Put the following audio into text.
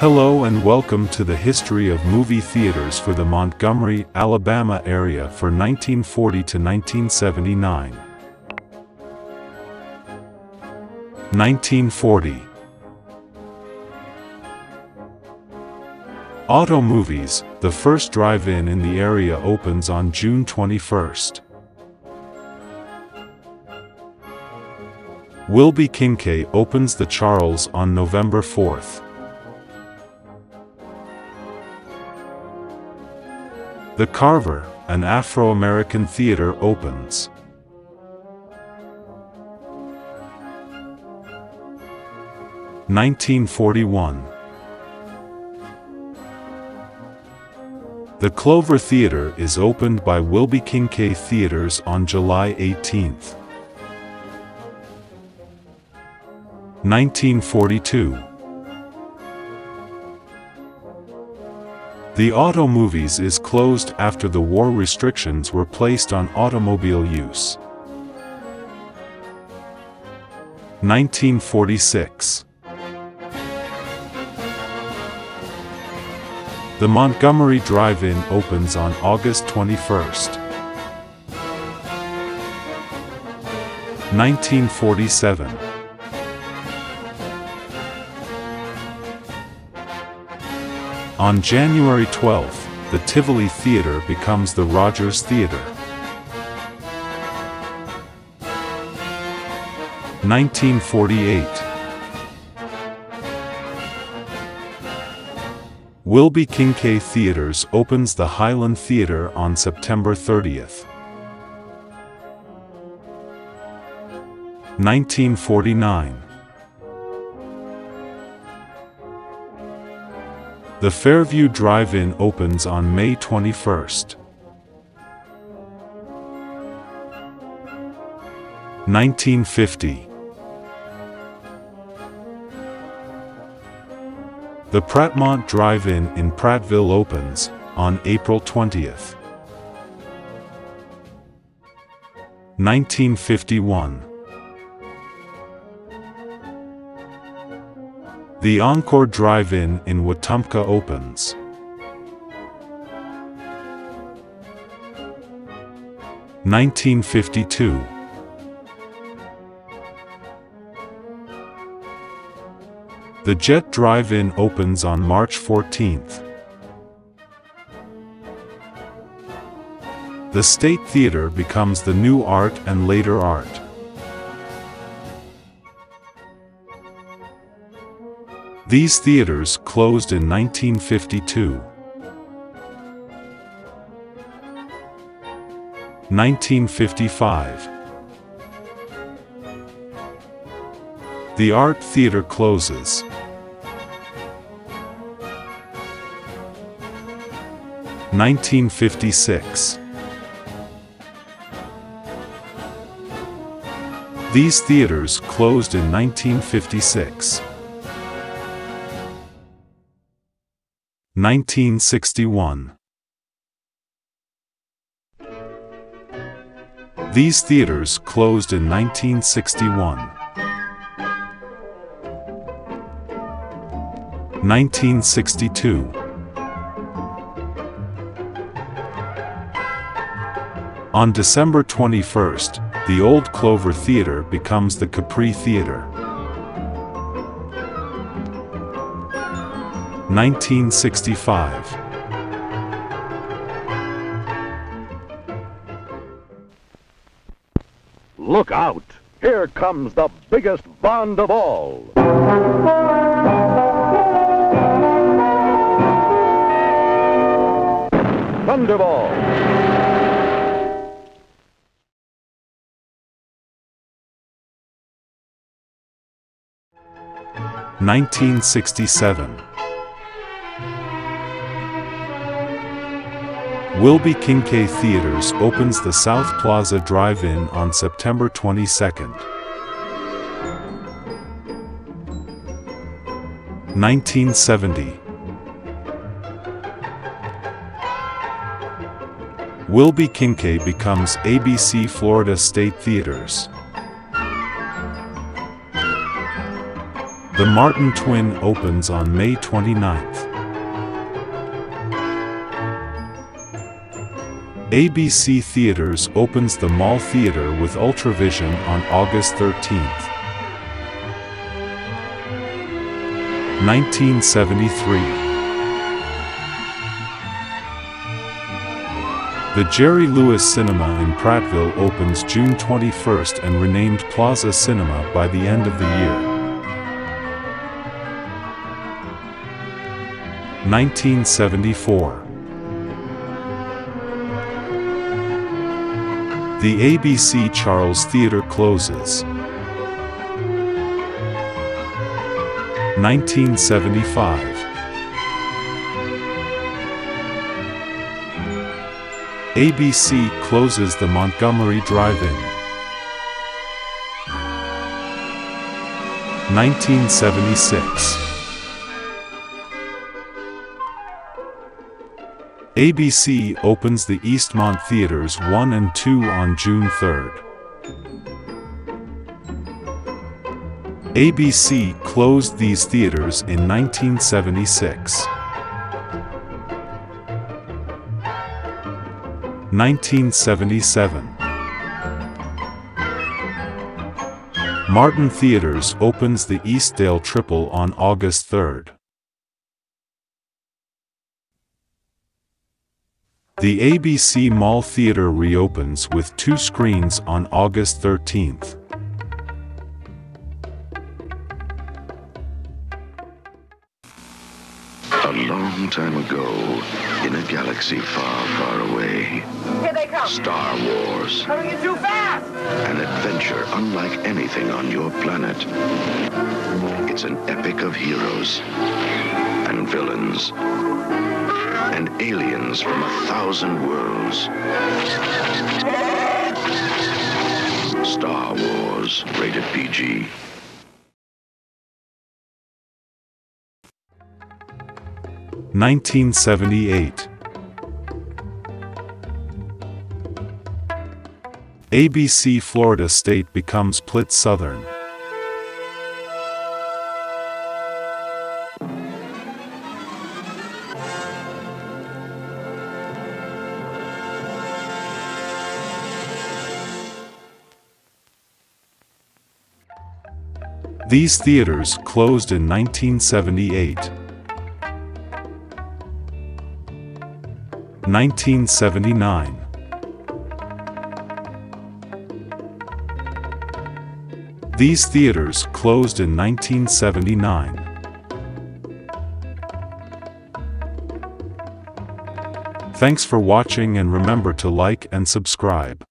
Hello and welcome to the history of movie theaters for the Montgomery, Alabama area for 1940 to 1979. 1940 Auto Movies, the first drive-in in the area opens on June 21st. Wilby-Kincey opens the Charles on November 4th. The Carver, an Afro-American theater opens. Nineteen forty-one. The Clover Theater is opened by Wilby-Kincey Theaters on July 18. 1942 The Auto Movies is closed after the war restrictions were placed on automobile use. 1946 The Montgomery Drive-In opens on August 21st. 1947 On January 12, the Tivoli Theater becomes the Rogers Theater. 1948 Wilby-Kincey Theaters opens the Highland Theater on September 30th. 1949 The Fairview Drive-In opens on May 21st. 1950 The Prattmont Drive-In in Prattville opens on April 20th. 1951 The Encore Drive-In in Wetumpka opens. Nineteen fifty-two. The Jet Drive-In opens on March 14th. The State Theater becomes the New Art and Later Art. These theaters closed in 1952. 1955 The Art Theater closes. Nineteen fifty-six. These theaters closed in 1956. 1961 These theaters closed in 1961. 1962 On December 21st, the Old Clover Theater becomes the Capri Theater. 1965 Look out! Here comes the biggest bond of all. Thunderball. Nineteen sixty-seven. Wilby-Kincey Theaters opens the South Plaza Drive-In on September 22nd. 1970 Wilby-Kincey becomes ABC Florida State Theaters. The Martin Twin opens on May 29th. ABC Theaters opens the Mall Theater with Ultravision on August 13th. 1973 The Jerry Lewis Cinema in Prattville opens June 21st and renamed Plaza Cinema by the end of the year. 1974 The ABC Charles Theatre closes. 1975 ABC closes the Montgomery Drive-In. 1976 ABC opens the Eastmont Theaters 1 and 2 on June 3rd. ABC closed these theaters in 1976. 1977 Martin Theaters opens the Eastdale Triple on August 3rd. The ABC Mall Theater reopens with two screens on August 13th. A long time ago, in a galaxy far, far away, Here they come. Star Wars, Coming in too fast. an adventure unlike anything on your planet. It's an epic of heroes and villains and aliens from a thousand worlds. Star Wars, rated PG. Nineteen seventy-eight. ABC Florida State becomes Plitt Southern. These theaters closed in 1978. 1979. These theaters closed in 1979. Thanks for watching and remember to like and subscribe.